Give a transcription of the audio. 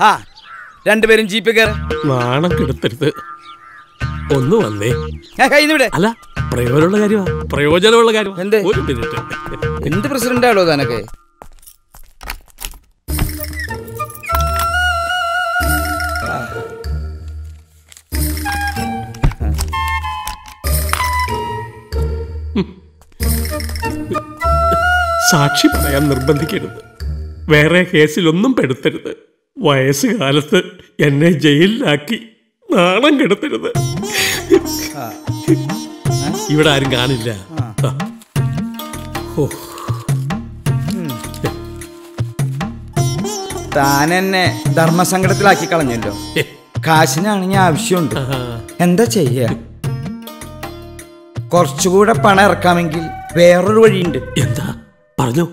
ആ രണ്ടുപേരും ജീപ്പ് കയറി. നാണം കെടുത്തരുത് ഒന്ന് വന്നേ. കഴിഞ്ഞിവിടെ അല്ല പ്രയോജനമുള്ള കാര്യമാ. പ്രയോജനമുള്ള കാര്യം എന്ത്? ഒരു മിനിറ്റ്. എന്ത് പ്രസിഡന്റ് ആണോ താനൊക്കെ? സാക്ഷി പറയാൻ നിർബന്ധിക്കരുത്. വേറെ കേസിലൊന്നും പെടുത്തരുത്. വയസ്സുകാലത്ത് എന്നെ ജയിലിലാക്കി നാണം കെടുത്തരുത്. ഇവിടെ ആരും കാണില്ല. താൻ എന്നെ ധർമ്മസങ്കടത്തിലാക്കി കളഞ്ഞല്ലോ. കാശിനാണെങ്കിൽ ആവശ്യമുണ്ട്. എന്താ ചെയ്യ? കുറച്ചുകൂടെ പണം ഇറക്കാമെങ്കിൽ വേറൊരു വഴിയുണ്ട്. എന്താ? പറഞ്ഞോ.